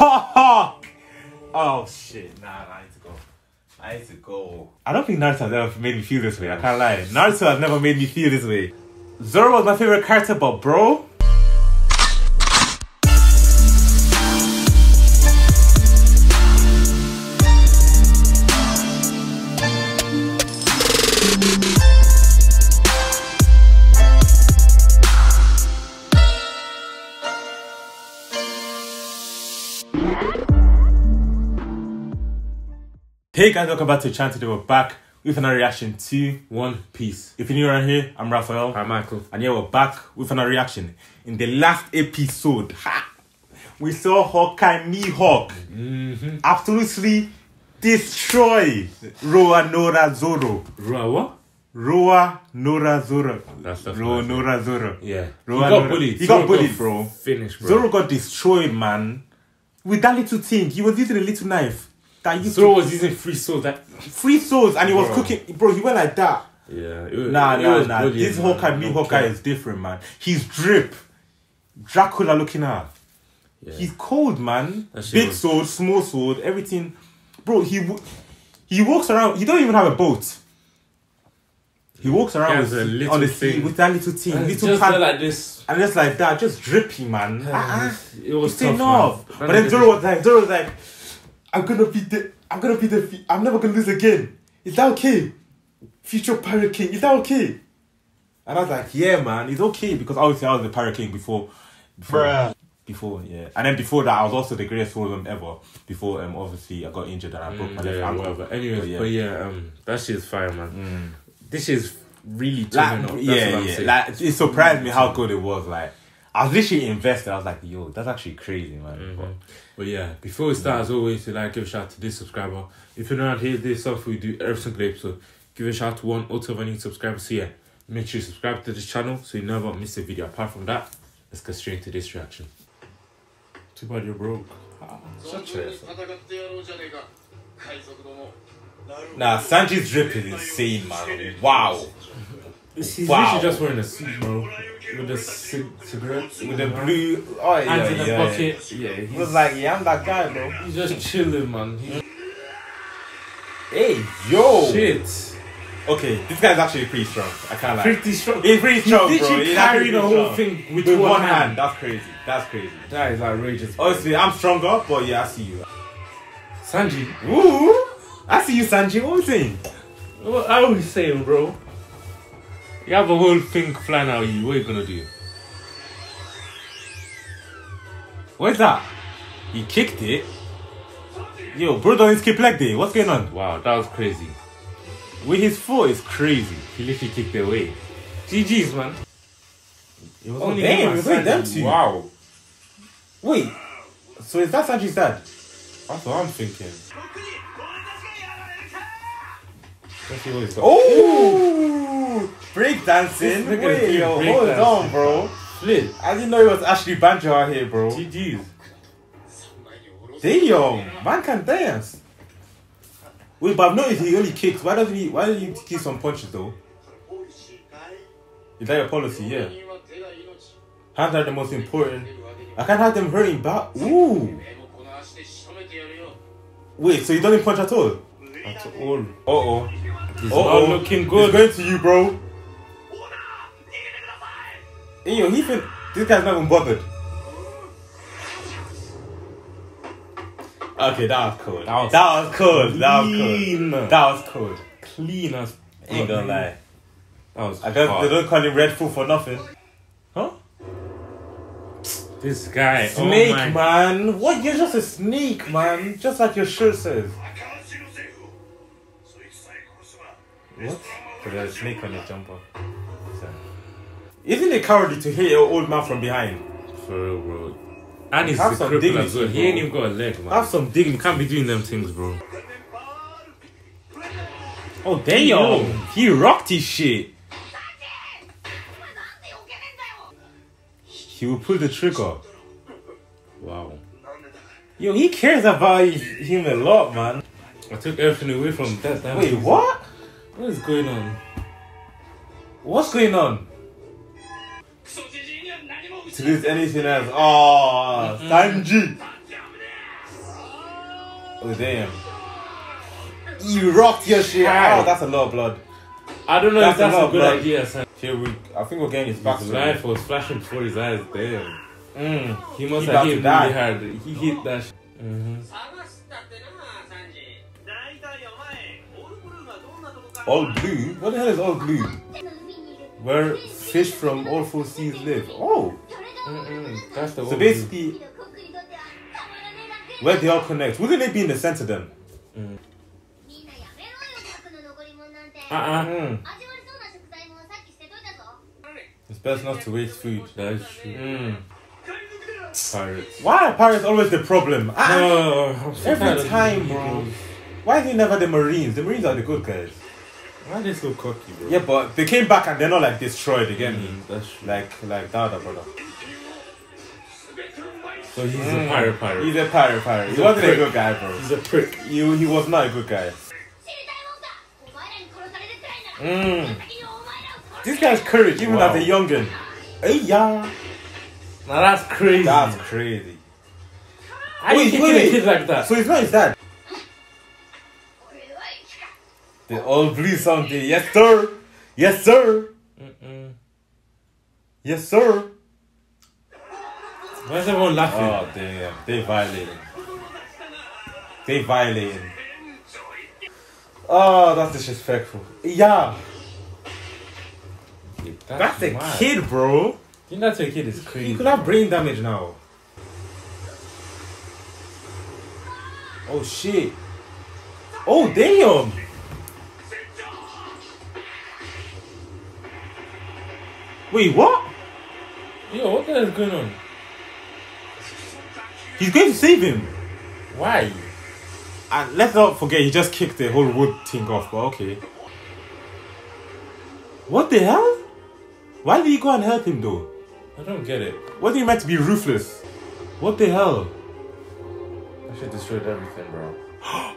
oh shit! Nah, I need to go. I need to go. I don't think Naruto has ever made me feel this way. I can't lie. Naruto has never made me feel this way. Zoro was my favorite character, but bro. Hey guys, welcome back to the channel. Today we're back with another reaction to One Piece. If you're new around here, I'm Raphael. I'm Michael. And yeah, we're back with another reaction. In the last episode, ha, we saw Hawkeye Mihawk Mm-hmm. absolutely destroy Roronoa Zoro. Right, what? Roa Nora Zoro. That's- that's Roa what I said. Nora Zoro. Yeah. Roa he got Nora- bullied. He Zoro got bullied, bro. Finished, bro. Zoro got destroyed, man. With that little thing, he was using a little knife. That Zoro was using free swords. That free swords and he was Bro. cooking. Bro, he went like that. yeah. It, was- Nah, it nah, was nah. This man. Hawkeye, me Don't Hawkeye is different, man. He's drip. Dracula looking at. Yeah. He's cold, man. Big was- sword, small sword, everything. Bro, he w- he walks around. He don't even have a boat. He walks around with, a little on the sea thing. with that little thing, And little pad, like this. and just like that, just drippy, man. Uh-uh. It was It's tough, enough. man. But then Zoro was like, Zoro was like, I'm gonna be the, I'm gonna be the, I'm never gonna lose again. Is that okay? Future Pirate King, is that okay? And I was like, yeah, man, it's okay because obviously I was the Pirate King before, before, Bruh. before, yeah. And then before that, I was also the greatest swordsman ever. Before, um, obviously I got injured and I broke my Mm, left yeah, ankle. whatever. Anyways, But yeah. but yeah, um, that shit's fire, man. Mm. This is really Like, yeah, what I'm yeah. saying. Like it surprised me how good it was. Like I was literally invested. I was like, yo, that's actually crazy, man. Mm-hmm. But, but, yeah, before we start, yeah. as always, to like give a shout to this subscriber. If you're not here, this stuff we do every single episode. Give a shout to one or two of our new subscribers. So yeah, make sure you subscribe to this channel so you never miss a video. Apart from that, let's get straight into this reaction. Too bad you're broke. Ah, Nah, Sanji's drip is insane, man. Wow. He's Wow. literally just wearing a suit, bro. With a cig- cigarette. With the blue, oh yeah, Hands in the yeah. pocket. Yeah, He was like, yeah, I'm that guy, bro. he's just chilling, man. He's, Hey, yo. shit. Okay, this guy's actually pretty strong. I can't lie. Pretty strong. He's pretty strong, He bro. literally He's carried actually the whole strong. thing with, with one, hand. That's crazy. That's crazy. That is outrageous. Honestly, I'm stronger, but yeah, I see you. Sanji, Ooh, I see you, Sanji. What are you saying? what are we saying, bro? You have a whole thing flying out of you. What are you gonna do? What's that? He kicked it. Yo, bro, don't skip leg day. What's going on? Wow, that was crazy. With his foot is crazy. He literally kicked it away. GG's, man. It was Oh, only damn, it was only them two. Wow. Wait, so is that Sanji's dad? That's what I'm thinking. Let's see what. Oh! Break dancing. Wait, break hold dancing. on, bro. Flip. I didn't know it was actually Banjo out here, bro. GG's. Damn, man can dance. Wait, but I've noticed he only kicks. Why doesn't he? Why doesn't he kick some punches though? Is that your policy? Yeah. Hands are the most important. I can't have them hurting back. Ooh. Wait, so he doesn't punch at all? That's all. Uh oh. He's Uh not oh. looking It's good. going to you, bro. Yo, he fin- This guy's not even bothered. Okay, that was cool. That was that was cool. That was clean. cool. That was cool. Clean as. Ain't gonna lie. That was I guess hard. they don't call him Red Fool for nothing. Huh? This guy. Snake, oh man. What? You're just a snake, man. Just like your shirt says. What? So there's a snake on your jumper. So- Isn't it cowardly to hit your old man from behind? For real, bro. And he's Have a some cripple dignity, as well. He bro. ain't even got a leg, man. Have some dignity. Can't be doing them things, bro. Oh damn! He rocked his shit. He will pull the trigger. Wow. Yo, he cares about him a lot, man. I took everything away from that. that Wait, what? What is going on? What's going on? To lose anything else. Oh, mm-hmm. Sanji. Oh, damn. You rocked your shit out. Oh, that's a lot of blood. I don't know that's if that's a, a good blood. idea, son. Here we, I think we're getting his back. His life was flashing before his eyes. Damn. Mm. He must he have hit really hard. He hit that. shit. mm-hmm. mm-hmm. All blue? What the hell is all blue? Where fish from all four seas live. Oh, Mm-mm. That's the so one. basically, where they all connect. Wouldn't it be in the center then? Uh-uh. Mm. It's best not to waste food. That's true. Mm. Pirates. Why are pirates always the problem? Ah, I'm so tired every time, bro. people. Why is it never the Marines? The Marines are the good guys. Why are they so cocky, bro? Yeah, but they came back and they're not like destroyed again. Mm, that's true. Like like that other brother. So he's Mm. a pirate pirate. He's a pirate pirate. He He's a wasn't a prick. good guy, bro. He's a prick. He, he was not a good guy. Mm. This guy's courage, even Wow. as a youngin. Hey, yeah. Now that's crazy. That's crazy. How you Wait, wait. a kid like that? So he's not his dad. The all blue something. Yes, sir. Yes, sir. Mm-mm. Yes, sir. Why is everyone laughing? Oh, damn. They violating. They violating. Oh, that's disrespectful. Yeah. That's a mad. kid, bro. Think that's a kid is He crazy. could have brain damage now. Oh shit. Oh damn. Wait, what? Yo, what the hell is going on? He's going to save him. Why? And let's not forget, he just kicked the whole wood thing off, but okay. What the hell? Why did he go and help him though? I don't get it. What he meant to be ruthless? What the hell? I should destroyed everything, bro.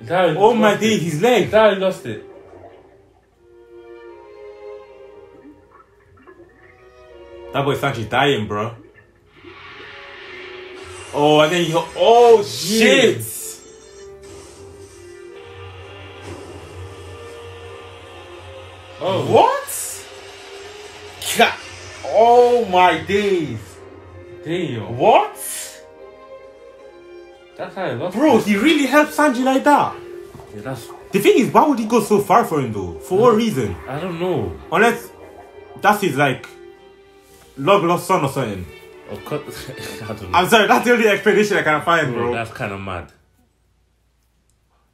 Is that how he Oh my day, his leg. that lost it? That boy's actually dying, bro. Oh, and then he. Oh, shit! Oh, What? Ca- Oh my days. damn. What? That's how he lost Bro, it. he really helped Sanji like that. Yeah, that's. The thing is, why would he go so far for him though? For what reason? I don't know. Unless that's his like Log lost son or something. I don't know. I'm sorry, that's the only explanation I can find, bro. bro. That's kind of mad.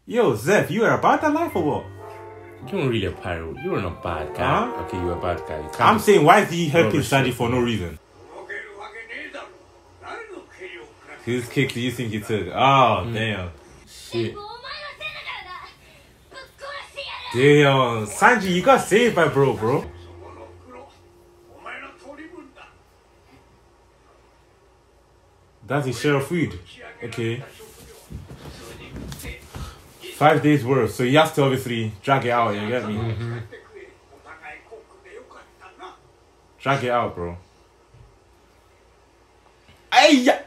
Yo, Zeff, you are about bad life or what? You're not really a pirate. You are not a bad guy. Huh? Okay, you are a bad guy. I'm saying, why is he helping Sanji for no reason? Whose kick do you think he took? Oh, mm. damn. Shit. Damn, Sanji, you got saved by bro, bro. That's his share of food. Okay. Five days worth. So he has to obviously drag it out, you get me? Mm-hmm. Drag it out, bro. Ay!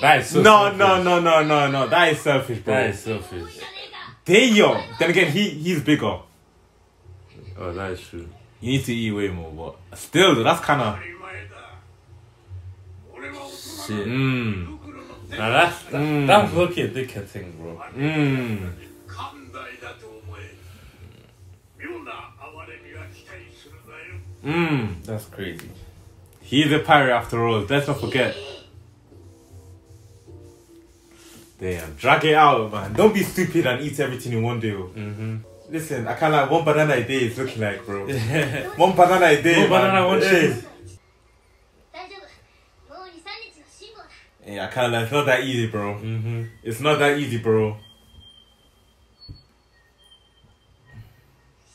That is so no, selfish. no, no, no, no, no. That is selfish, bro. That is selfish. Damn. Then again, he he's bigger. Oh, that is true. You need to eat way more, but still, that's kind of shit. Mm. Now that's looking at dickhead bro. That's crazy. He's a pirate after all. Let's not forget. Damn, drag it out, man. Don't be stupid and eat everything in one day. Mm-hmm. Listen, I can't like one banana a day is looking like, bro. one banana a day. One man. banana one day. Yeah, I can't lie. it's not that easy, bro. Mm-hmm. It's not that easy, bro.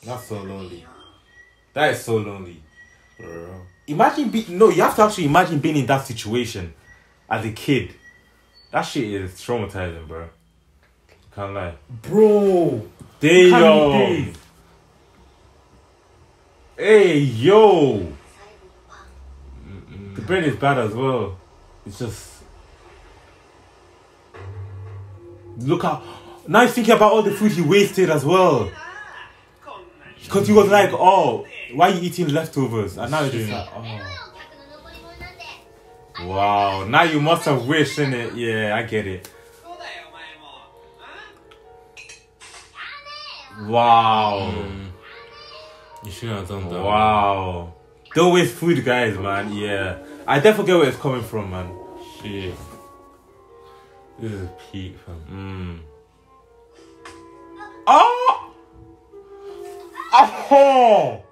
That's so lonely. That is so lonely, bro. Imagine being no. You have to actually imagine being in that situation as a kid. That shit is traumatizing, bro. Can't lie, bro. Damn. Hey yo. The bread is bad as well. It's just Look at now he's thinking about all the food he wasted as well. Because he was like, oh, why are you eating leftovers? And now he's doing like, oh. Wow, now you must have wished in it. Yeah, I get it. Wow. Mm. You shouldn't have done that. Wow. Don't waste food, guys, man. Yeah. I definitely get where it's coming from, man. Shit. This is peak, fam. Mm. Oh! Oh!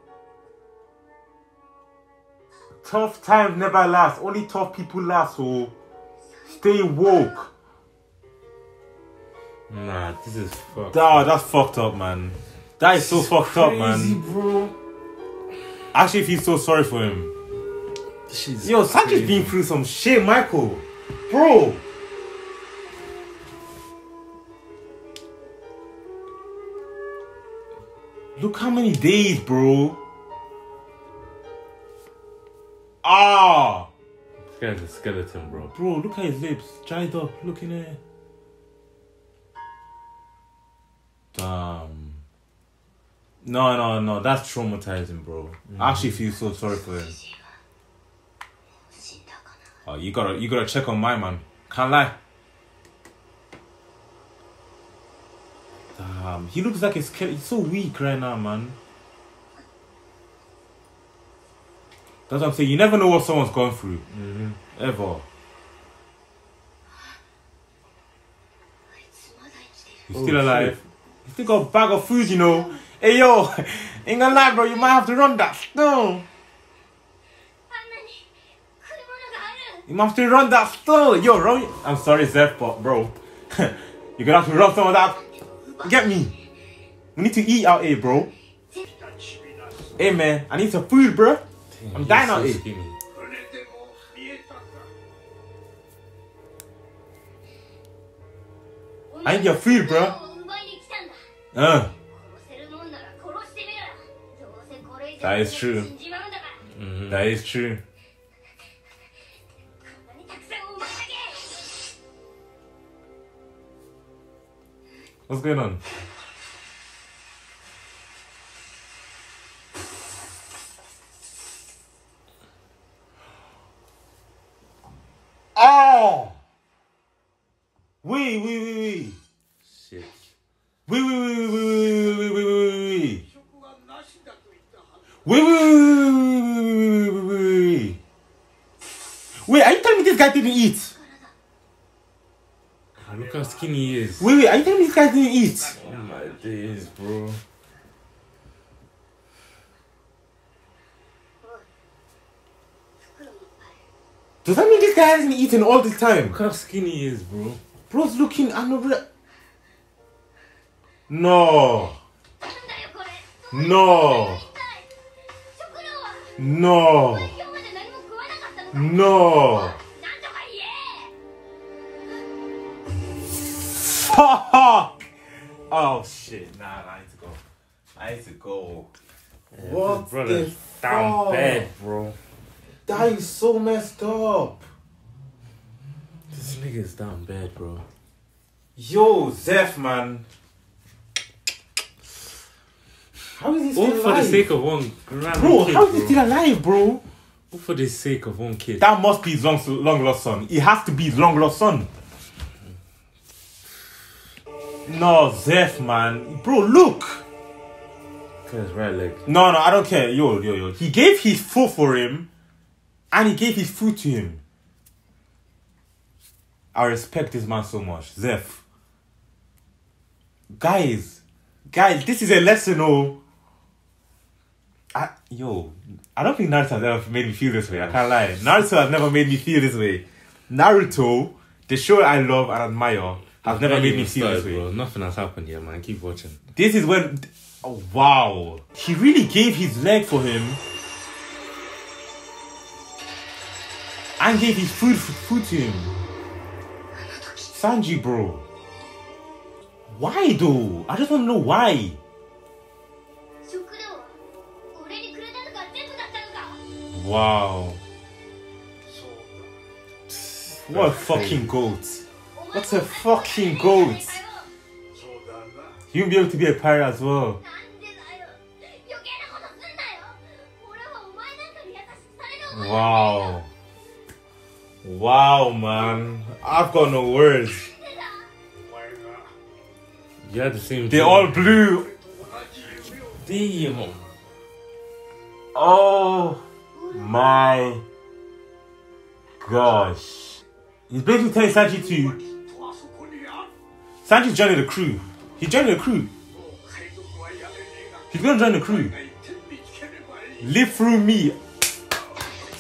Tough times never last. Only tough people last, so stay woke. Nah, this is fucked. Oh, that's fucked up, man. That is so fucked up, Crazy, man. bro. I actually feel so sorry for him. She's Yo, Sanji's crazy. been through some shit, Michael. Bro. Look how many days, bro. Ah! This guy's a skeleton, bro. Bro, look at his lips. Dried up. Look in there. Damn. No, no, no. That's traumatizing, bro. Mm. I actually feel so sorry for him. Oh, you gotta, you gotta check on my man. Can't lie. Um, he looks like a skeleton. He's so weak right now, man. That's what I'm saying. You never know what someone's going through. Mm -hmm. Ever. He's oh, still alive. Shit. He's still got a bag of food, you know. Hey, yo. Ain't gonna lie, bro. You might have to run that. stone. You might have to run that still. Yo, run. I'm sorry, Zeff, but bro. You're gonna have to run some of that Get me. We need to eat out here, bro. Hey, man. I need some food, bro. I'm dying out here. I need your food, bro. Uh. That is true. Mm -hmm. That is true. What's going on? Oh! We we we we. Shit. We we we we we we we we. We we we we we we we. oui, oui, oui, oui, oui, oui, oui, oui, oui, oui, because skinny is. Wait, wait, are you telling me these guys didn't eat? Oh my days, bro. Does that mean this guy hasn't eaten all this time? Look how skinny he is, bro. Bro's looking unreal. No. No. No. No. Fuck. Oh shit. Nah, I need to go. I need to go. What brother? the Down fuck? bad, bro. That is so messed up. This nigga is down bad, bro. Yo, Zeff, man. How is he still All still for the alive? sake of one random bro, kid, how is he still alive, bro? All for the sake of one kid. That must be his long, long lost son. It has to be his long lost son. No, Zeff, man. Bro, look. His right leg. No, no, I don't care. Yo, yo, yo. He gave his food for him and he gave his food to him. I respect this man so much. Zeff. Guys, guys, this is a lesson, oh. I, yo, I don't think Naruto has ever made me feel this way. I can't lie. Naruto has never made me feel this way. Naruto, the show I love and admire, have never made me feel this way. Bro. Nothing has happened yet, man. Keep watching. This is when. Oh, wow. He really gave his leg for him. And gave his food, food to him. Sanji, bro. Why though? I just want to know why. Wow. What a fucking goat. What's a fucking goat. You'll be able to be a pirate as well. Wow. Wow, man. I've got no words. Yeah, the same. They're all blue. Damn. Oh my gosh. He's basically telling Sanji to Sanji's joining the crew. He joined the crew. He's gonna join the crew. Live through me.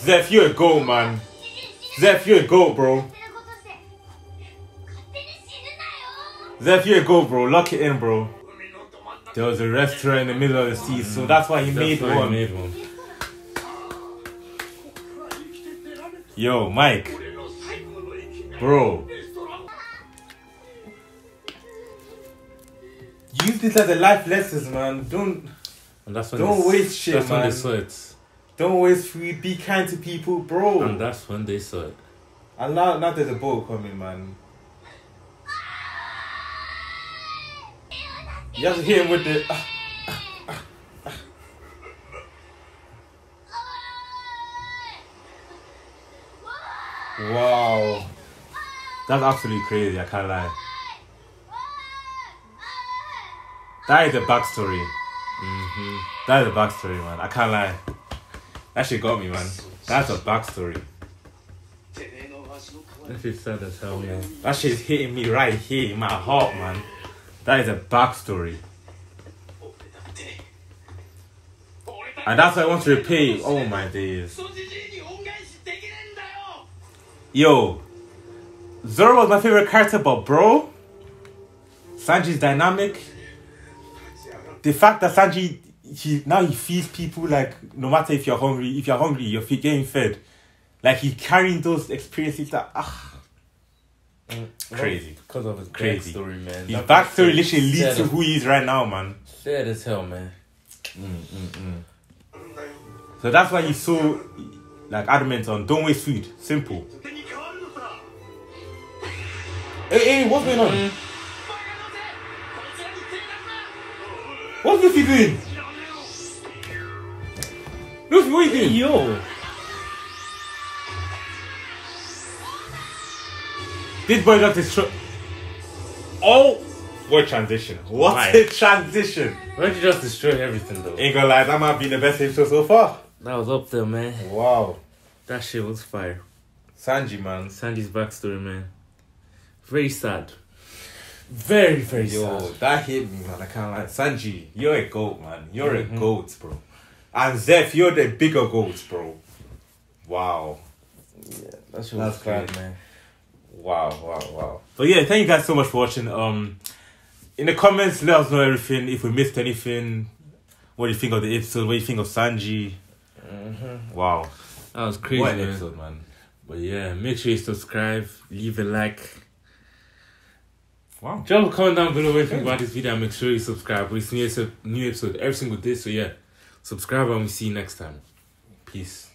Zeff, you a go man. Zeff, you a go bro. Zeff, you a go bro. Lock it in, bro. There was a restaurant in the middle of the sea, so that's why he that's made, why one. made one. Yo, Mike. Bro, Use this as a life lessons, man. Don't And that's when Don't waste shit, That's when man. they saw it. don't waste food. Be kind to people, bro. And that's when they saw it. And now, now there's a boat coming, man. You have to hit him with the. ah, Wow. That's absolutely crazy, I can't lie. That is a backstory. Mm-hmm. That is back backstory, man. I can't lie. That shit got me, man. That's a backstory. That shit sad as hell, man. That shit's hitting me right here in my heart, man. That is a backstory. And that's why I want to repeat. Oh my days. Yo, Zoro was my favorite character, but bro, Sanji's dynamic the fact that Sanji he now he feeds people like no matter if you're hungry, if you're hungry, you're getting fed. Like he's carrying those experiences that ah mm. crazy because of his crazy story, man. His backstory literally leads to who he is right now, man. Sad as hell, man. Mm, mm, mm, so that's why he's so like adamant on don't waste food. Simple. hey, hey, what's going on? What's Luffy doing? Luffy, what are you doing? Yo! This boy got his. Tr- oh! What transition? What Why? a transition! Why did you just destroy everything though? Ain't gonna lie, that might be the best episode so far. That was up there, man. Wow. That shit was fire. Sanji, man. Sanji's backstory, man. Very sad. Very, very Yo, sad. that hit me, man. I can't lie. Sanji, you're a goat, man. You're a goat, bro. And Zeff, you're the bigger goat, bro. Wow. Yeah, that shit That's was fire, crazy. man. Wow, wow, wow. But yeah, thank you guys so much for watching. Um, in the comments, let us know everything. If we missed anything, what do you think of the episode? What do you think of Sanji? Wow, That was crazy, what an man. episode, man. But yeah, make sure you subscribe, leave a like. Wow. Drop a comment down below what you think about this video and make sure you subscribe. New episode, new episode every single day. So yeah, subscribe and we'll see you next time. Peace.